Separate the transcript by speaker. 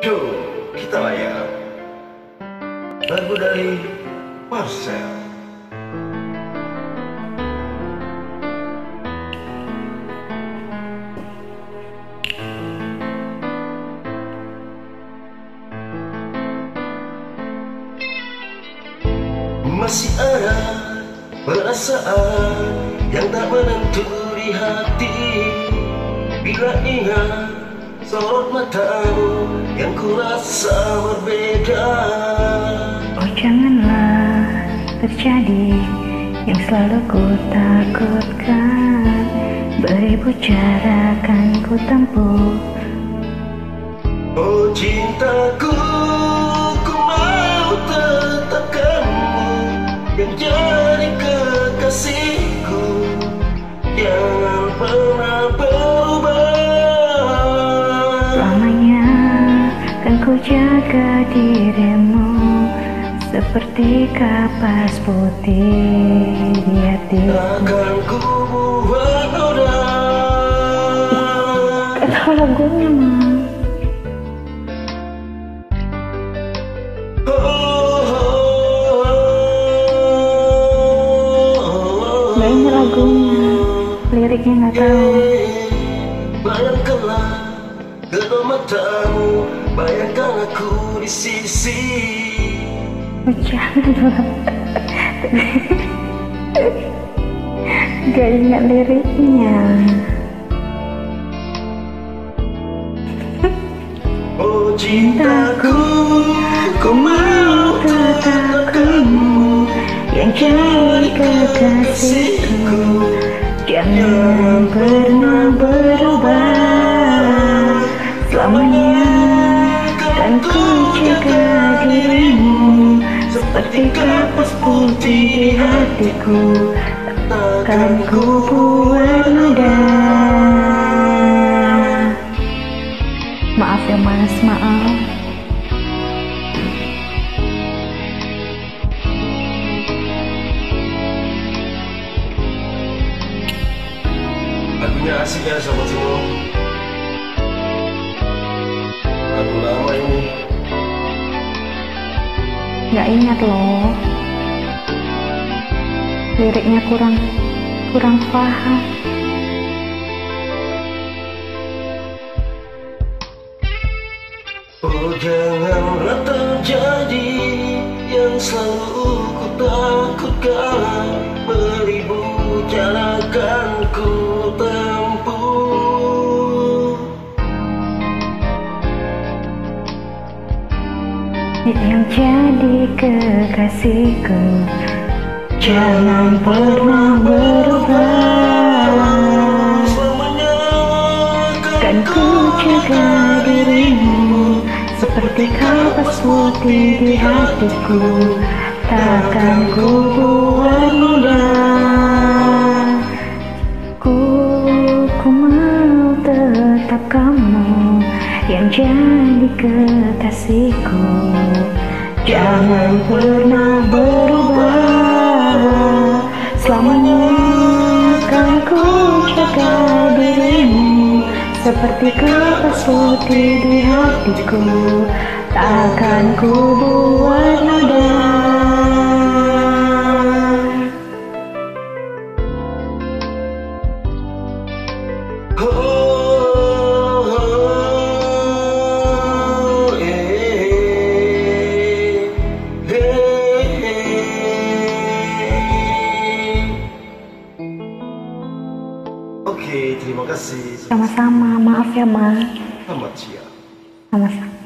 Speaker 1: Yo, kita layar Lagu dari Marcel. Masih ada perasaan yang tak menentu di hati. Bila ingat sorot matamu yang kurasa berbeda.
Speaker 2: Oh janganlah terjadi yang selalu ku takutkan Beribu cara kan ku tempuh.
Speaker 1: Oh cintaku ku
Speaker 2: jaga dirimu Seperti kapas putih di hatiku.
Speaker 1: Takkan ku buat noda
Speaker 2: Tahu lagunya
Speaker 1: oh,
Speaker 2: Gak ingat lagunya Liriknya gak tahu
Speaker 1: Bayangkanlah kedua matamu Bayangkan aku di sisi.
Speaker 2: Gak ingat liriknya.
Speaker 1: Oh cintaku Ku mau tetap kamu
Speaker 2: Yang jadi kekasihku. Jangan pernah kapas putih di hatiku Takkan ku buat noda Maaf ya mas, maaf.
Speaker 1: Lagunya asik ya sobat semua
Speaker 2: Gak ingat loh. Liriknya kurang kurang paham.
Speaker 1: Oh janganlah terjadi yang selalu ku takutkan. Beribu cara
Speaker 2: Yang jadi kekasihku. Jangan pernah berubah. Kan ku jaga dirimu Seperti kapas putih di hatiku. Takkan ku buat jadi kekasihku Jangan pernah berubah. Selamanya kan ku jaga dirimu Seperti kapas putih di hatiku. Takkan ku buat noda
Speaker 1: Oh, oh, Oke, terima kasih.
Speaker 2: Sama-sama, maaf ya ma
Speaker 1: Selamat siang.
Speaker 2: Sama-sama